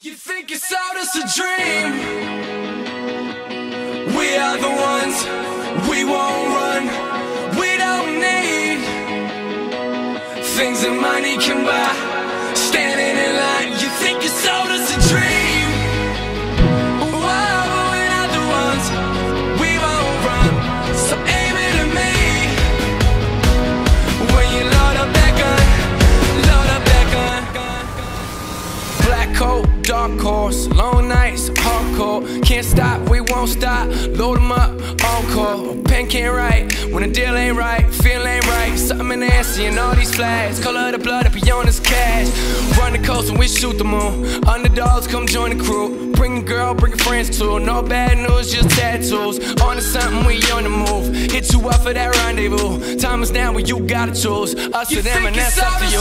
You think you sold us a dream? We are the ones, we won't run, we don't need things that money can buy. Black coat, dark horse, long nights, hardcore. Can't stop, we won't stop. Load 'em up, encore. Pen can't write when the deal ain't right, feel ain't right. Something in the air, seeing all these flags. Color the blood, you on this cash. Run the coast and we shoot the moon. Underdogs, come join the crew. Bring a girl, bring your friends too. No bad news, just tattoos. On to something, we on the move. Hit you up for that rendezvous. Time is now when you gotta choose. Us or them, and that's up to you.